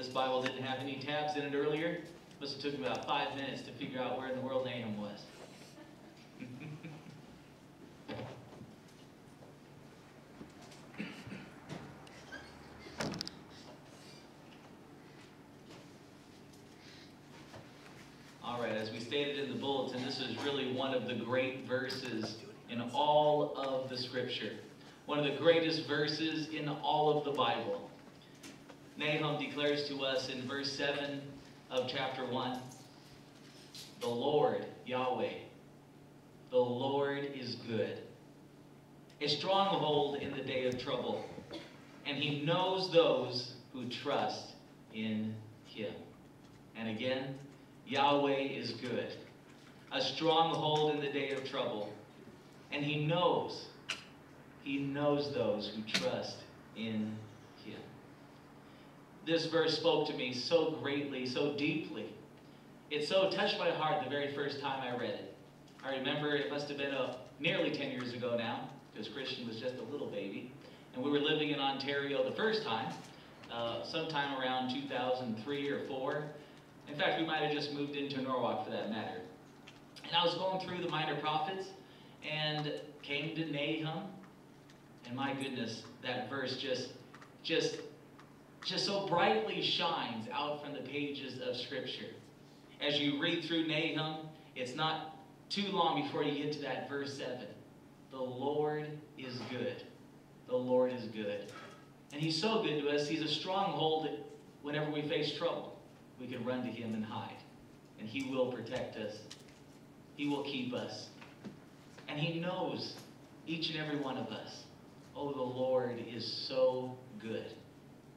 This Bible didn't have any tabs in it earlier. It Must have took me about five minutes to figure out where in the world Nahum was. All right, as we stated in the bulletin, this is really one of the great verses in all of the scripture. One of the greatest verses in all of the Bible. Nahum declares to us in verse 7 of chapter 1 The Lord, Yahweh, the Lord is good, a stronghold in the day of trouble, and he knows those who trust in him. And again, Yahweh is good, a stronghold in the day of trouble, and he knows, he knows those who trust in him. This verse spoke to me so greatly, so deeply. It so touched my heart the very first time I read it. I remember it must have been a, nearly 10 years ago now, because Christian was just a little baby. And we were living in Ontario the first time, uh, sometime around 2003 or 4. In fact, we might have just moved into Norwalk for that matter. And I was going through the minor prophets and came to Nahum. And my goodness, that verse just, just, just so brightly shines out from the pages of Scripture. As you read through Nahum, it's not too long before you get to that verse 7. The Lord is good. The Lord is good. And He's so good to us, He's a stronghold whenever we face trouble. We can run to Him and hide. And He will protect us. He will keep us. And He knows each and every one of us. Oh, the Lord is so good.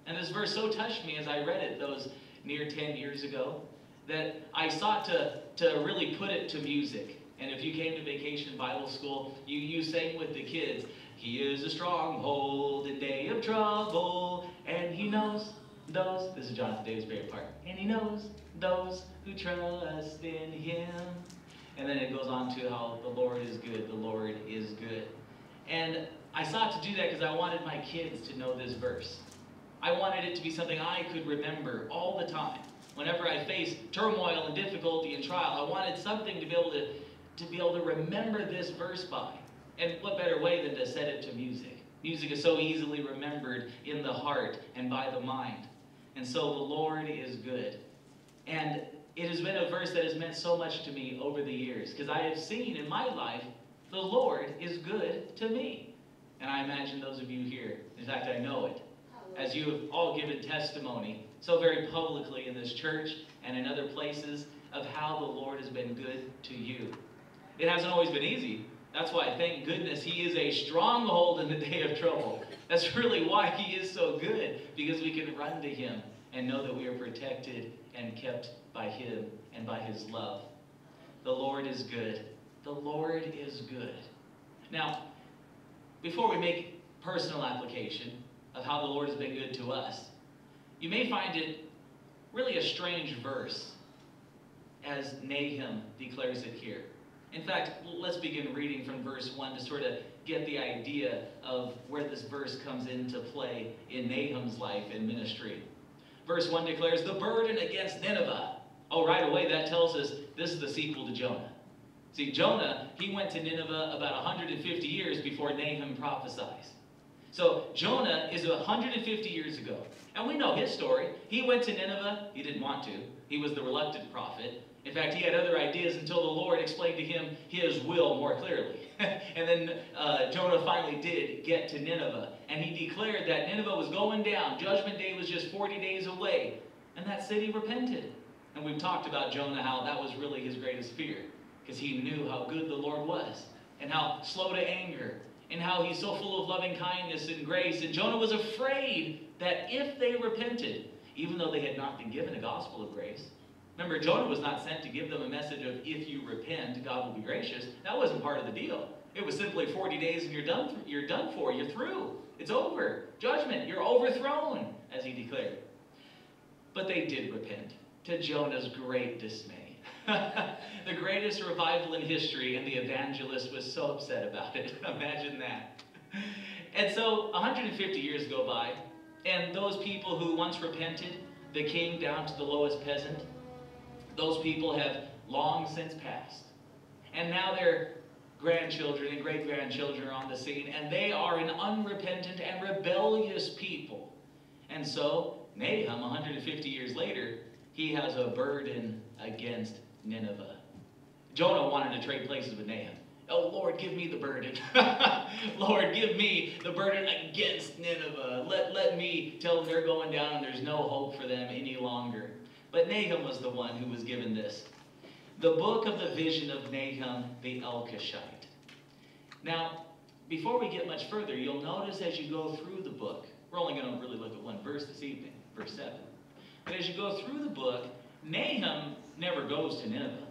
And this verse so touched me as I read it those near 10 years ago that I sought to, to really put it to music. And if you came to vacation Bible school, you, you sang with the kids, He is a stronghold in day of trouble, and He knows those, this is Jonathan Davis' favorite part, and He knows those who trust in Him. And then it goes on to how the Lord is good, the Lord is good. And I sought to do that because I wanted my kids to know this verse. I wanted it to be something I could remember all the time. Whenever I face turmoil and difficulty and trial, I wanted something to be able to, to be able to remember this verse by. And what better way than to set it to music? Music is so easily remembered in the heart and by the mind. And so the Lord is good. And it has been a verse that has meant so much to me over the years because I have seen in my life the Lord is good to me. And I imagine those of you here, in fact, I know it, as you have all given testimony so very publicly in this church and in other places of how the Lord has been good to you. It hasn't always been easy. That's why, thank goodness, He is a stronghold in the day of trouble. That's really why He is so good, because we can run to Him and know that we are protected and kept by Him and by His love. The Lord is good. The Lord is good. Now, before we make personal application of how the Lord has been good to us, you may find it really a strange verse as Nahum declares it here. In fact, let's begin reading from verse 1 to sort of get the idea of where this verse comes into play in Nahum's life and ministry. Verse 1 declares, The burden against Nineveh. Oh, right away, that tells us this is the sequel to Jonah. See, Jonah, he went to Nineveh about 150 years before Nahum prophesies. So Jonah is 150 years ago. And we know his story. He went to Nineveh. He didn't want to. He was the reluctant prophet. In fact, he had other ideas until the Lord explained to him his will more clearly. and then uh, Jonah finally did get to Nineveh. And he declared that Nineveh was going down. Judgment day was just 40 days away. And that city repented. And we've talked about Jonah, how that was really his greatest fear. Because he knew how good the Lord was. And how slow to anger. And how he's so full of loving kindness and grace. And Jonah was afraid that if they repented, even though they had not been given a gospel of grace, Remember, Jonah was not sent to give them a message of if you repent, God will be gracious. That wasn't part of the deal. It was simply 40 days and you're done, you're done for. You're through. It's over. Judgment. You're overthrown, as he declared. But they did repent, to Jonah's great dismay. the greatest revival in history, and the evangelist was so upset about it. Imagine that. And so 150 years go by, and those people who once repented, the king down to the lowest peasant, those people have long since passed. And now their grandchildren and great grandchildren are on the scene, and they are an unrepentant and rebellious people. And so, Nahum, 150 years later, he has a burden against Nineveh. Jonah wanted to trade places with Nahum. Oh, Lord, give me the burden. Lord, give me the burden against Nineveh. Let, let me tell them they're going down and there's no hope for them any longer. But Nahum was the one who was given this. The book of the vision of Nahum the Elkoshite. Now, before we get much further, you'll notice as you go through the book, we're only going to really look at one verse this evening, verse 7. But as you go through the book, Nahum never goes to Nineveh.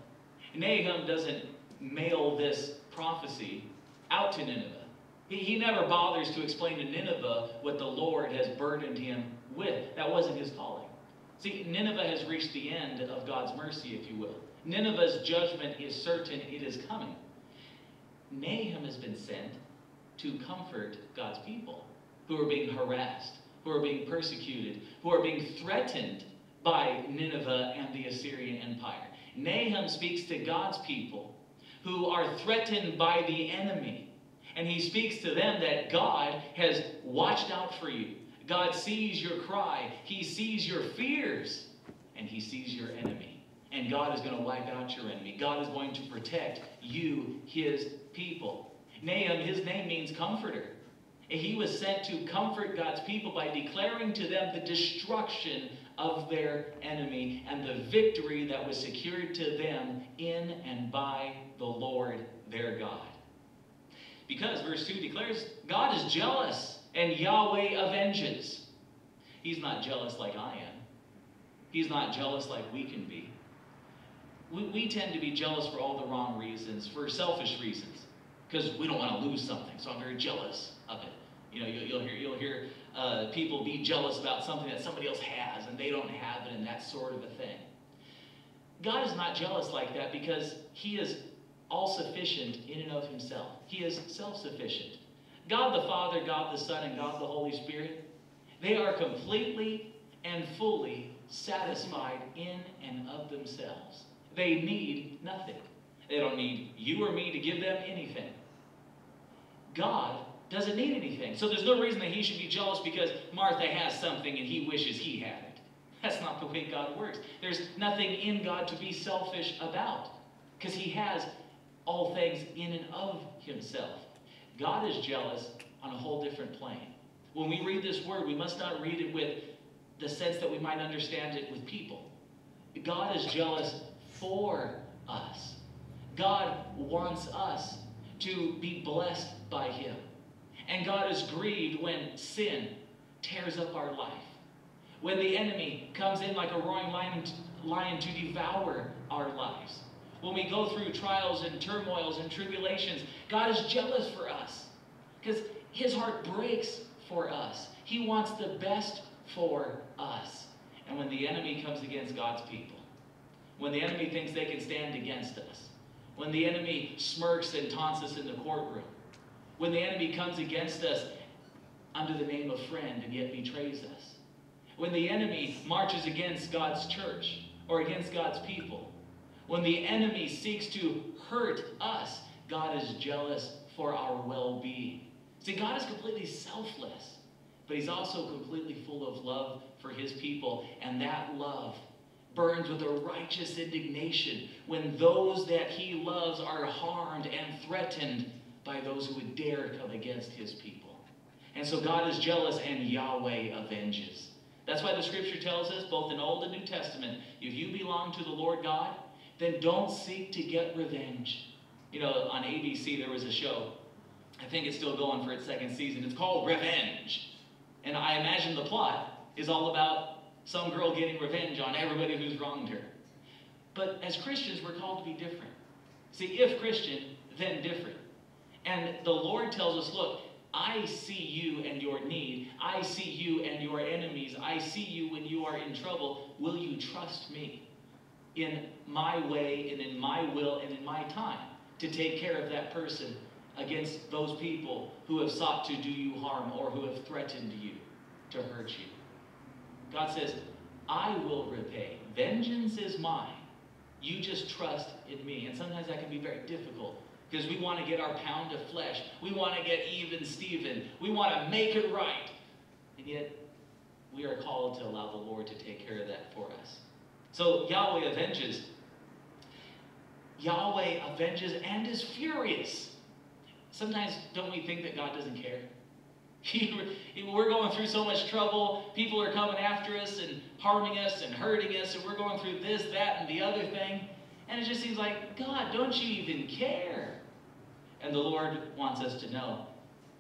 Nahum doesn't mail this prophecy out to Nineveh. He, he never bothers to explain to Nineveh what the Lord has burdened him with. That wasn't his calling. See, Nineveh has reached the end of God's mercy, if you will. Nineveh's judgment is certain, it is coming. Nahum has been sent to comfort God's people who are being harassed, who are being persecuted, who are being threatened by Nineveh and the Assyrian Empire. Nahum speaks to God's people who are threatened by the enemy. And he speaks to them that God has watched out for you. God sees your cry, He sees your fears, and He sees your enemy. And God is going to wipe out your enemy. God is going to protect you, His people. Nahum, his name means comforter. He was sent to comfort God's people by declaring to them the destruction of their enemy and the victory that was secured to them in and by the Lord their God. Because verse 2 declares God is jealous and Yahweh avenges. He's not jealous like I am. He's not jealous like we can be. We, we tend to be jealous for all the wrong reasons, for selfish reasons, because we don't want to lose something. So I'm very jealous of it. You know, you'll, you'll hear, you'll hear uh, people be jealous about something that somebody else has and they don't have it and that sort of a thing. God is not jealous like that because he is all sufficient in and of himself. He is self sufficient. God the Father, God the Son, and God the Holy Spirit, they are completely and fully satisfied in and of themselves. They need nothing. They don't need you or me to give them anything. God doesn't need anything. So there's no reason that he should be jealous because Martha has something and he wishes he had it. That's not the way God works. There's nothing in God to be selfish about because he has all things in and of himself. God is jealous on a whole different plane. When we read this word, we must not read it with the sense that we might understand it with people. God is jealous for us. God wants us to be blessed by him. And God is grieved when sin tears up our life. When the enemy comes in like a roaring lion, lion to devour our lives. When we go through trials and turmoils and tribulations, God is jealous for us because his heart breaks for us. He wants the best for us. And when the enemy comes against God's people, when the enemy thinks they can stand against us, when the enemy smirks and taunts us in the courtroom, when the enemy comes against us under the name of friend and yet betrays us. When the enemy marches against God's church or against God's people. When the enemy seeks to hurt us, God is jealous for our well being. See, God is completely selfless, but He's also completely full of love for His people, and that love burns with a righteous indignation when those that He loves are harmed and threatened by those who would dare come against his people. And so God is jealous and Yahweh avenges. That's why the scripture tells us, both in Old and New Testament, if you belong to the Lord God, then don't seek to get revenge. You know, on ABC there was a show, I think it's still going for its second season. It's called Revenge. And I imagine the plot is all about some girl getting revenge on everybody who's wronged her. But as Christians, we're called to be different. See, if Christian, then different. And the Lord tells us, look, I see you and your need. I see you and your enemies. I see you when you are in trouble. Will you trust me in my way and in my will and in my time to take care of that person against those people who have sought to do you harm or who have threatened you to hurt you? God says, I will repay. Vengeance is mine. You just trust in me. And sometimes that can be very difficult because we want to get our pound of flesh. We want to get even Stephen. We want to make it right. And yet, we are called to allow the Lord to take care of that for us. So Yahweh avenges. Yahweh avenges and is furious. Sometimes don't we think that God doesn't care? We're going through so much trouble. People are coming after us and harming us and hurting us, and we're going through this, that, and the other thing. And it just seems like, God, don't you even care? And the Lord wants us to know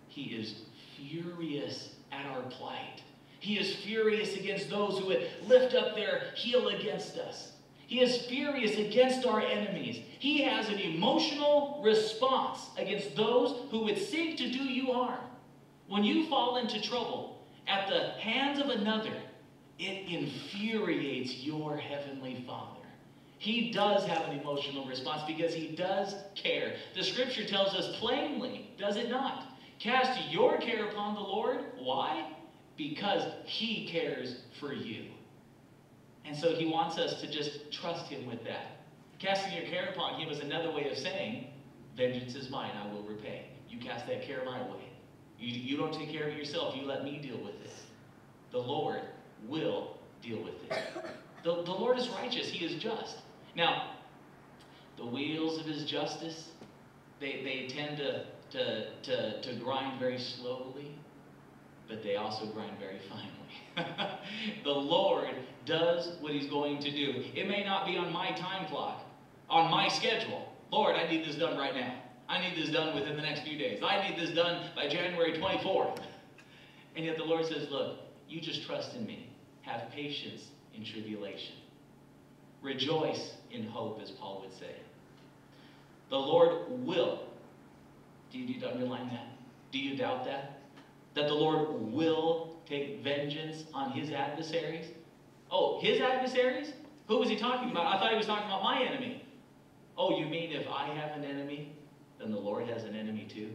He is furious at our plight. He is furious against those who would lift up their heel against us. He is furious against our enemies. He has an emotional response against those who would seek to do you harm. When you fall into trouble at the hands of another, it infuriates your heavenly Father. He does have an emotional response because he does care. The scripture tells us plainly, does it not? Cast your care upon the Lord. Why? Because he cares for you. And so he wants us to just trust him with that. Casting your care upon him is another way of saying, Vengeance is mine, I will repay. You cast that care my way. You, you don't take care of it yourself, you let me deal with it. The Lord will deal with it. The, the Lord is righteous, he is just. Now, the wheels of his justice, they, they tend to, to, to, to grind very slowly, but they also grind very finely. the Lord does what he's going to do. It may not be on my time clock, on my schedule. Lord, I need this done right now. I need this done within the next few days. I need this done by January 24th. And yet the Lord says, Look, you just trust in me. Have patience in tribulation. Rejoice in hope, as Paul would say. The Lord will. Do you need to underline that? Do you doubt that? That the Lord will take vengeance on his adversaries? Oh, his adversaries? Who was he talking about? I thought he was talking about my enemy. Oh, you mean if I have an enemy, then the Lord has an enemy too?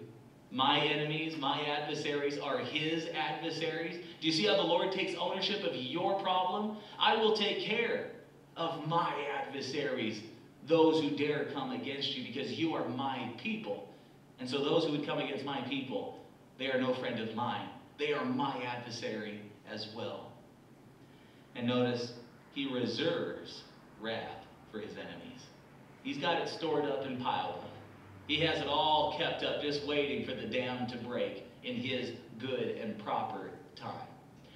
My enemies, my adversaries are his adversaries. Do you see how the Lord takes ownership of your problem? I will take care of my adversaries, those who dare come against you, because you are my people. And so those who would come against my people, they are no friend of mine. They are my adversary as well. And notice, he reserves wrath for his enemies. He's got it stored up and piled up. He has it all kept up, just waiting for the dam to break in his good and proper time.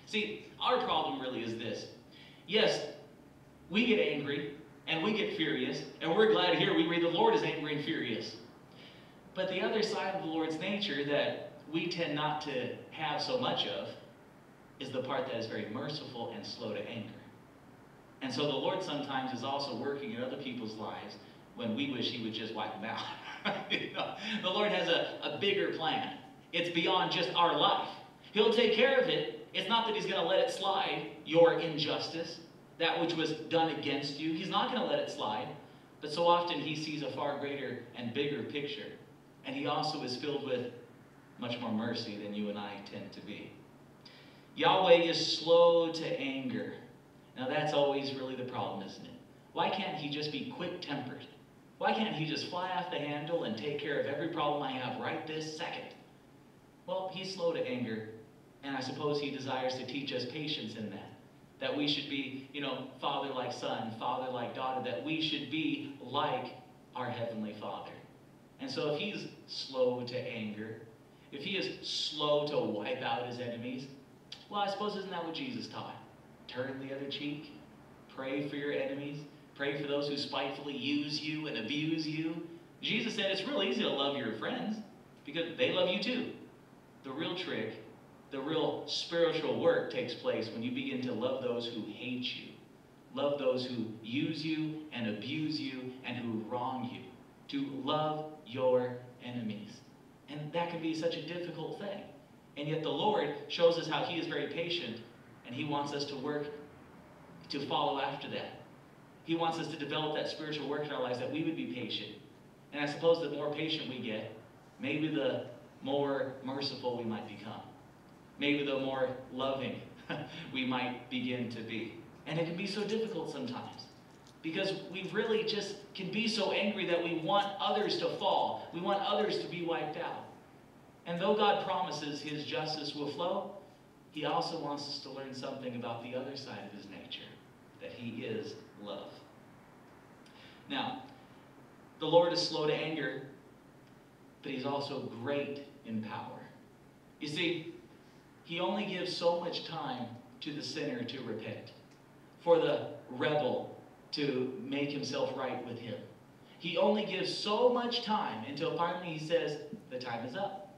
See, our problem really is this. Yes, we get angry and we get furious, and we're glad here we read the Lord is angry and furious. But the other side of the Lord's nature that we tend not to have so much of is the part that is very merciful and slow to anger. And so the Lord sometimes is also working in other people's lives when we wish He would just wipe them out. you know, the Lord has a, a bigger plan. It's beyond just our life. He'll take care of it. It's not that He's going to let it slide, your injustice, that which was done against you. He's not going to let it slide. But so often He sees a far greater and bigger picture. And He also is filled with much more mercy than you and I tend to be. Yahweh is slow to anger. Now that's always really the problem, isn't it? Why can't he just be quick-tempered? Why can't he just fly off the handle and take care of every problem I have right this second? Well, he's slow to anger, and I suppose he desires to teach us patience in that. That we should be, you know, father like son, father like daughter, that we should be like our Heavenly Father. And so if he's slow to anger, if he is slow to wipe out his enemies, well, I suppose isn't that what Jesus taught? Turn the other cheek, pray for your enemies, pray for those who spitefully use you and abuse you. Jesus said it's real easy to love your friends because they love you too. The real trick, the real spiritual work takes place when you begin to love those who hate you, love those who use you and abuse you and who wrong you, to love your enemies. And that can be such a difficult thing. And yet the Lord shows us how He is very patient, and He wants us to work to follow after that. He wants us to develop that spiritual work in our lives that we would be patient. And I suppose the more patient we get, maybe the more merciful we might become. Maybe the more loving we might begin to be. And it can be so difficult sometimes because we really just can be so angry that we want others to fall. We want others to be wiped out. And though God promises his justice will flow, he also wants us to learn something about the other side of his nature, that he is love. Now, the Lord is slow to anger, but he's also great in power. You see, he only gives so much time to the sinner to repent, for the rebel to make himself right with him. He only gives so much time until finally he says, the time is up.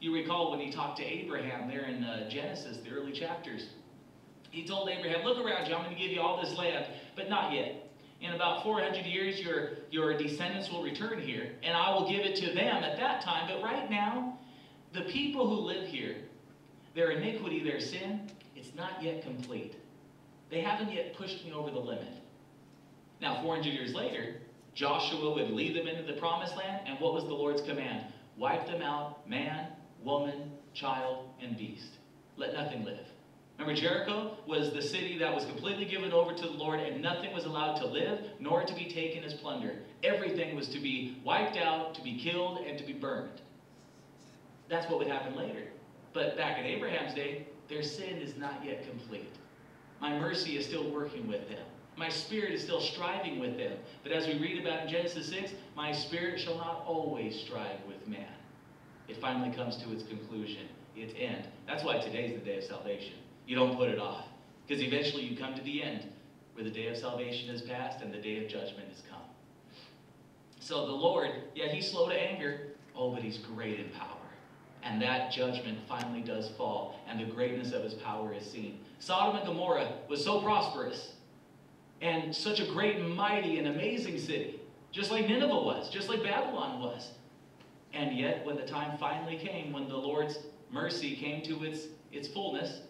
You recall when he talked to Abraham there in uh, Genesis, the early chapters. He told Abraham, look around you, I'm going to give you all this land, but not yet. In about 400 years, your, your descendants will return here, and I will give it to them at that time. But right now, the people who live here, their iniquity, their sin, it's not yet complete. They haven't yet pushed me over the limit. Now, 400 years later, Joshua would lead them into the promised land, and what was the Lord's command? Wipe them out, man, woman, child, and beast. Let nothing live. Remember, Jericho was the city that was completely given over to the Lord, and nothing was allowed to live nor to be taken as plunder. Everything was to be wiped out, to be killed, and to be burned. That's what would happen later. But back in Abraham's day, their sin is not yet complete. My mercy is still working with them. My spirit is still striving with them. But as we read about in Genesis 6, my spirit shall not always strive with man. It finally comes to its conclusion, its end. That's why today's the day of salvation. You don't put it off. Because eventually you come to the end where the day of salvation is past and the day of judgment has come. So the Lord, yeah, he's slow to anger. Oh, but he's great in power. And that judgment finally does fall, and the greatness of his power is seen. Sodom and Gomorrah was so prosperous and such a great mighty and amazing city, just like Nineveh was, just like Babylon was. And yet, when the time finally came, when the Lord's mercy came to its, its fullness,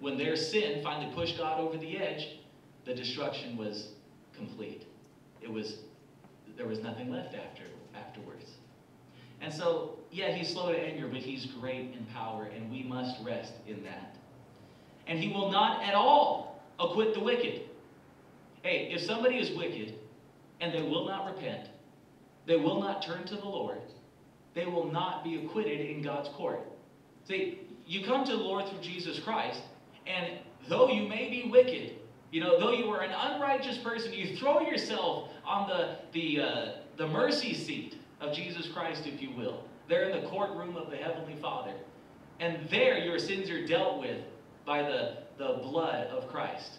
when their sin finally pushed God over the edge, the destruction was complete. It was, there was nothing left after, afterwards. And so, yeah, he's slow to anger, but he's great in power, and we must rest in that. And he will not at all acquit the wicked. Hey, if somebody is wicked and they will not repent, they will not turn to the Lord, they will not be acquitted in God's court. See, you come to the Lord through Jesus Christ, and though you may be wicked, you know, though you are an unrighteous person, you throw yourself on the, the, uh, the mercy seat of Jesus Christ, if you will. There in the courtroom of the Heavenly Father. And there your sins are dealt with by the, the blood of Christ.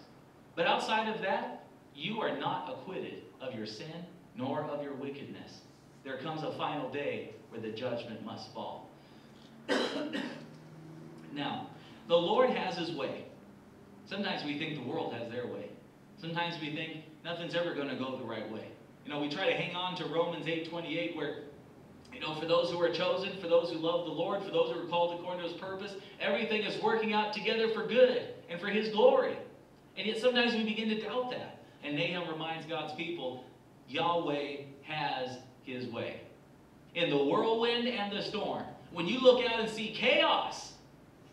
But outside of that, you are not acquitted of your sin nor of your wickedness. There comes a final day where the judgment must fall. now, the Lord has his way. Sometimes we think the world has their way. Sometimes we think nothing's ever going to go the right way. You know, we try to hang on to Romans 8:28 where you know, for those who are chosen, for those who love the Lord, for those who are called according to his purpose, everything is working out together for good and for his glory. And yet sometimes we begin to doubt that. And Nahum reminds God's people, Yahweh has his way. In the whirlwind and the storm, when you look out and see chaos,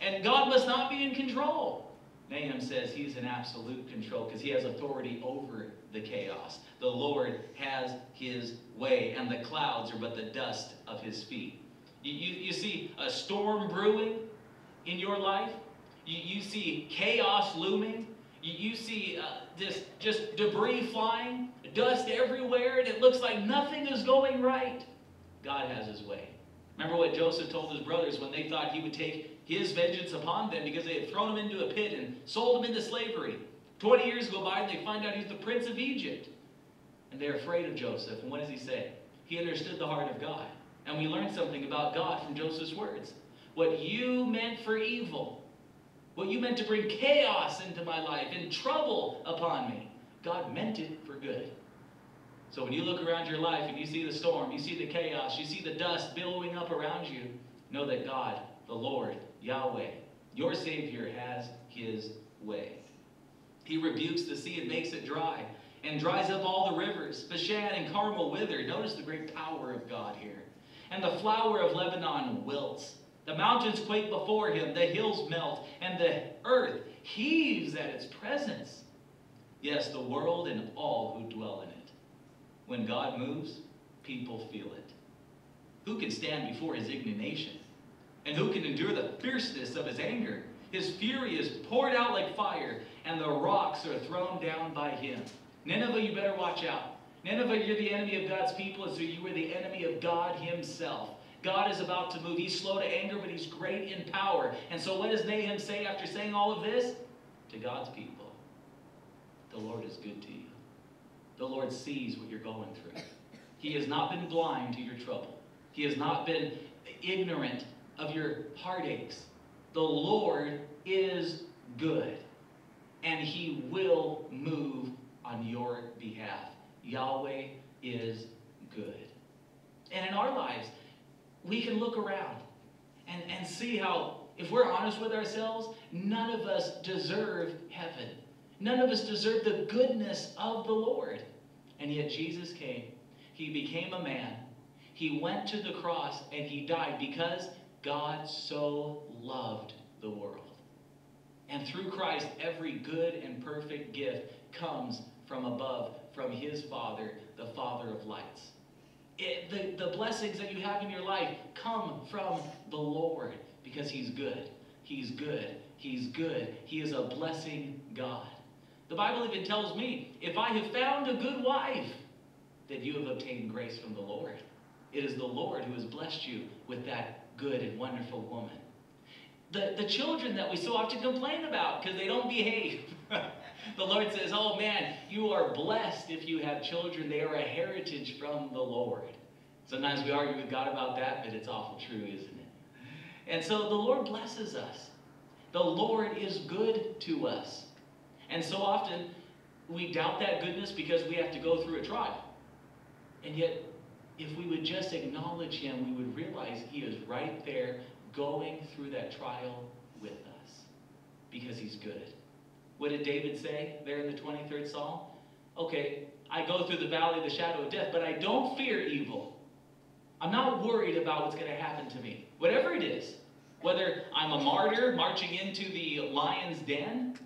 and God must not be in control, Nahum says he's in absolute control because he has authority over the chaos. The Lord has his way, and the clouds are but the dust of his feet. You, you, you see a storm brewing in your life, you, you see chaos looming, you, you see uh, this just debris flying, dust everywhere, and it looks like nothing is going right. God has his way. Remember what Joseph told his brothers when they thought he would take his vengeance upon them because they had thrown him into a pit and sold him into slavery. Twenty years go by and they find out he's the prince of Egypt. And they're afraid of Joseph. And what does he say? He understood the heart of God. And we learn something about God from Joseph's words. What you meant for evil, what you meant to bring chaos into my life and trouble upon me, God meant it for good. So when you look around your life and you see the storm, you see the chaos, you see the dust billowing up around you, know that God, the Lord, Yahweh, your Savior, has his way. He rebukes the sea and makes it dry and dries up all the rivers. Bashan and Carmel wither. Notice the great power of God here. And the flower of Lebanon wilts. The mountains quake before him, the hills melt, and the earth heaves at its presence. Yes, the world and all who dwell in it. When God moves, people feel it. Who can stand before his indignation? And who can endure the fierceness of his anger? His fury is poured out like fire, and the rocks are thrown down by him. Nineveh, you better watch out. Nineveh, you're the enemy of God's people, as so you were the enemy of God himself. God is about to move. He's slow to anger, but he's great in power. And so what does Nahum say after saying all of this? To God's people, the Lord is good to you. The Lord sees what you're going through. He has not been blind to your trouble. He has not been ignorant of your heartaches. The Lord is good, and he will move on your behalf. Yahweh is good. And in our lives, we can look around and, and see how, if we're honest with ourselves, none of us deserve heaven. None of us deserve the goodness of the Lord. And yet Jesus came. He became a man. He went to the cross and he died because God so loved the world. And through Christ, every good and perfect gift comes from above, from his Father, the Father of lights. It, the, the blessings that you have in your life come from the Lord because he's good. He's good. He's good. He is a blessing God. The Bible even tells me, if I have found a good wife, that you have obtained grace from the Lord. It is the Lord who has blessed you with that good and wonderful woman. The, the children that we so often complain about because they don't behave. the Lord says, Oh man, you are blessed if you have children. They are a heritage from the Lord. Sometimes we argue with God about that, but it's awful true, isn't it? And so the Lord blesses us. The Lord is good to us. And so often we doubt that goodness because we have to go through a trial. And yet, if we would just acknowledge Him, we would realize He is right there going through that trial with us because He's good. What did David say there in the 23rd Psalm? Okay, I go through the valley of the shadow of death, but I don't fear evil. I'm not worried about what's going to happen to me. Whatever it is, whether I'm a martyr marching into the lion's den,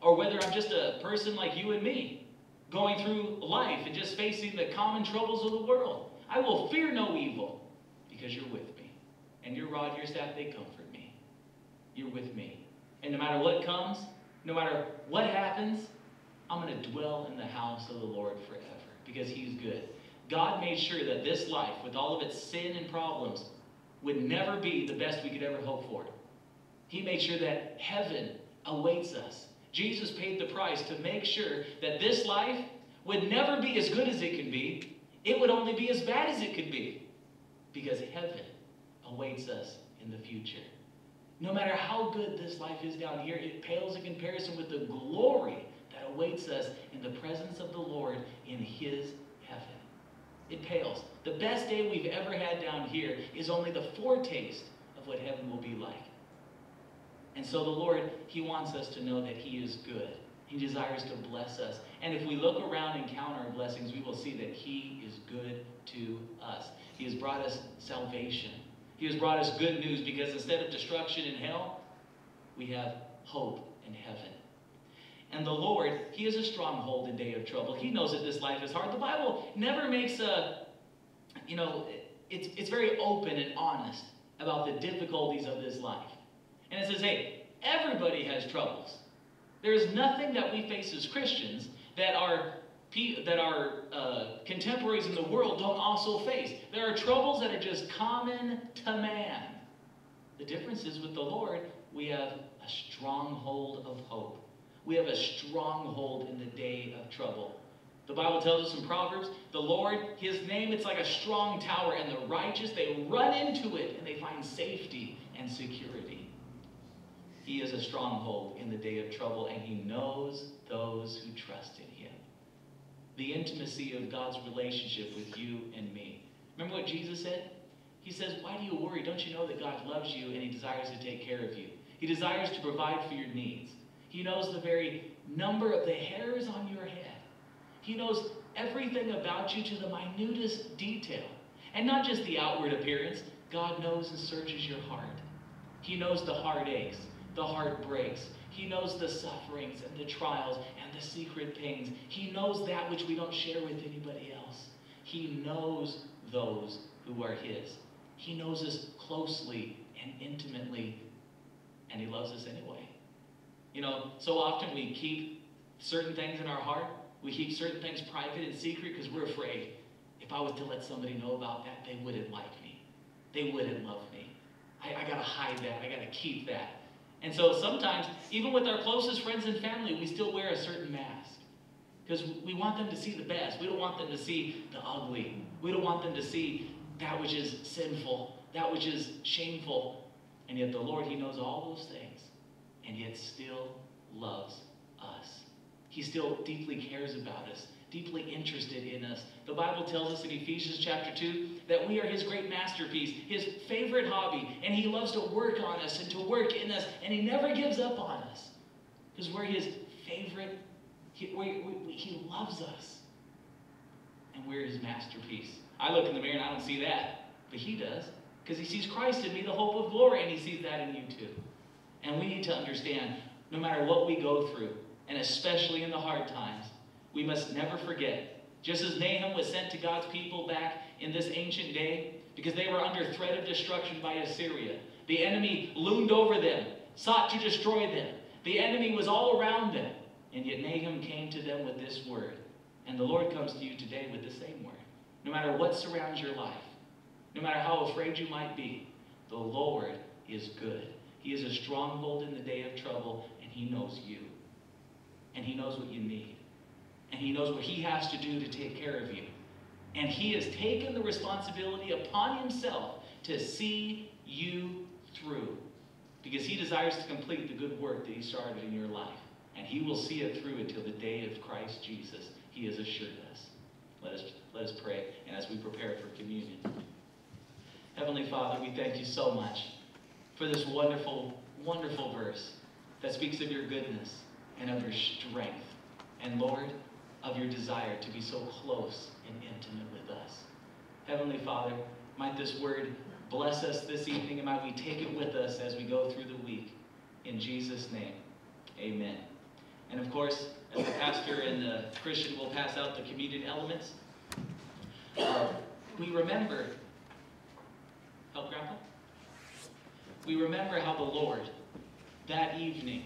or whether I'm just a person like you and me, going through life and just facing the common troubles of the world. I will fear no evil because you're with me. And your rod, your staff, they comfort me. You're with me. And no matter what comes, no matter what happens, I'm going to dwell in the house of the Lord forever because He's good. God made sure that this life, with all of its sin and problems, would never be the best we could ever hope for. He made sure that heaven awaits us. Jesus paid the price to make sure that this life would never be as good as it can be. It would only be as bad as it could be because heaven awaits us in the future. No matter how good this life is down here, it pales in comparison with the glory that awaits us in the presence of the Lord in His heaven. It pales. The best day we've ever had down here is only the foretaste of what heaven will be like. And so the Lord, He wants us to know that He is good. He desires to bless us. And if we look around and count our blessings, we will see that He is good to us. He has brought us salvation. He has brought us good news because instead of destruction and hell, we have hope in heaven. And the Lord, He is a stronghold in day of trouble. He knows that this life is hard. The Bible never makes a, you know, it's, it's very open and honest about the difficulties of this life. And it says, hey, everybody has troubles. There is nothing that we face as Christians that our that our uh, contemporaries in the world don't also face. There are troubles that are just common to man. The difference is with the Lord, we have a stronghold of hope. We have a stronghold in the day of trouble. The Bible tells us in Proverbs, the Lord, His name, it's like a strong tower, and the righteous, they run into it and they find safety and security. He is a stronghold in the day of trouble, and He knows those who trust in Him. The intimacy of God's relationship with you and me. Remember what Jesus said? He says, Why do you worry? Don't you know that God loves you and He desires to take care of you? He desires to provide for your needs. He knows the very number of the hairs on your head. He knows everything about you to the minutest detail. And not just the outward appearance. God knows and searches your heart. He knows the heartaches, the heartbreaks. He knows the sufferings and the trials and the secret pains. He knows that which we don't share with anybody else. He knows those who are His. He knows us closely and intimately, and He loves us anyway. You know, so often we keep certain things in our heart, we keep certain things private and secret because we're afraid. If I was to let somebody know about that, they wouldn't like me. They wouldn't love me. I, I got to hide that. I got to keep that. And so sometimes, even with our closest friends and family, we still wear a certain mask. Because we want them to see the best. We don't want them to see the ugly. We don't want them to see that which is sinful, that which is shameful. And yet the Lord, He knows all those things, and yet still loves us. He still deeply cares about us deeply interested in us. The Bible tells us in Ephesians chapter 2 that we are his great masterpiece, his favorite hobby, and he loves to work on us and to work in us, and he never gives up on us because we're his favorite. He, we, we, he loves us, and we're his masterpiece. I look in the mirror and I don't see that, but he does because he sees Christ in me, the hope of glory, and he sees that in you too. And we need to understand no matter what we go through, and especially in the hard times, we must never forget. Just as Nahum was sent to God's people back in this ancient day, because they were under threat of destruction by Assyria. The enemy loomed over them, sought to destroy them. The enemy was all around them. And yet Nahum came to them with this word. And the Lord comes to you today with the same word. No matter what surrounds your life, no matter how afraid you might be, the Lord is good. He is a stronghold in the day of trouble, and He knows you. And He knows what you need and He knows what He has to do to take care of you. And He has taken the responsibility upon Himself to see you through because He desires to complete the good work that He started in your life. And He will see it through until the day of Christ Jesus. He has assured us. Let us, let us pray, and as we prepare for communion. Heavenly Father, we thank you so much for this wonderful, wonderful verse that speaks of your goodness and of your strength. And Lord, of your desire to be so close and intimate with us. Heavenly Father, might this word bless us this evening and might we take it with us as we go through the week. In Jesus' name, amen. And of course, as the pastor and the Christian will pass out the communion elements, uh, we remember, help Grandpa? We remember how the Lord, that evening,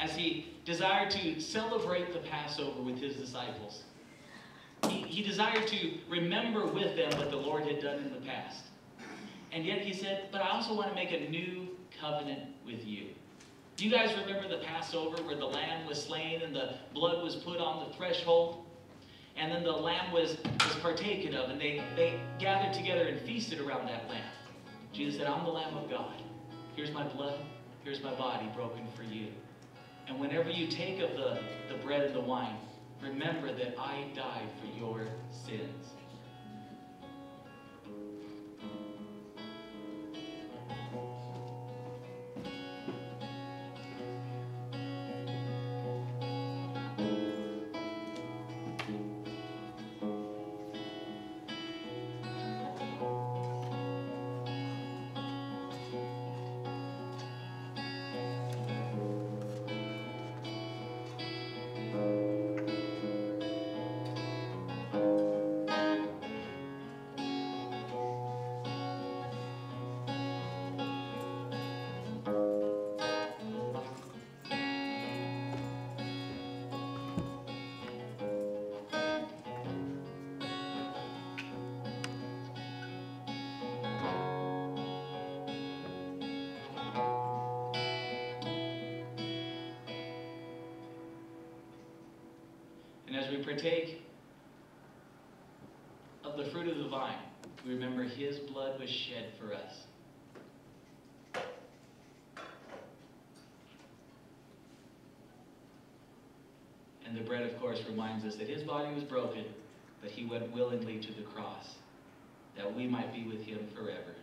as he desired to celebrate the Passover with his disciples. He, he desired to remember with them what the Lord had done in the past. And yet he said, But I also want to make a new covenant with you. Do you guys remember the Passover where the lamb was slain and the blood was put on the threshold? And then the lamb was, was partaken of, and they, they gathered together and feasted around that lamb. Jesus said, I'm the Lamb of God. Here's my blood. Here's my body broken for you. And whenever you take of the, the bread and the wine, remember that I died for your sins. We partake of the fruit of the vine, we remember his blood was shed for us. And the bread, of course, reminds us that his body was broken, but he went willingly to the cross, that we might be with him forever.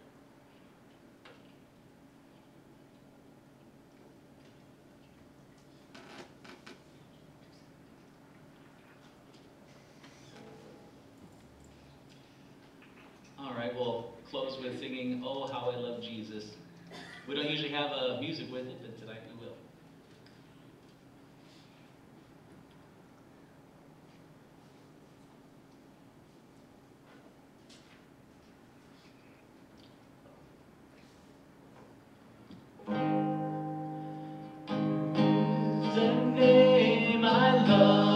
singing, Oh, How I Love Jesus. We don't usually have uh, music with it, but tonight we will. The name I love.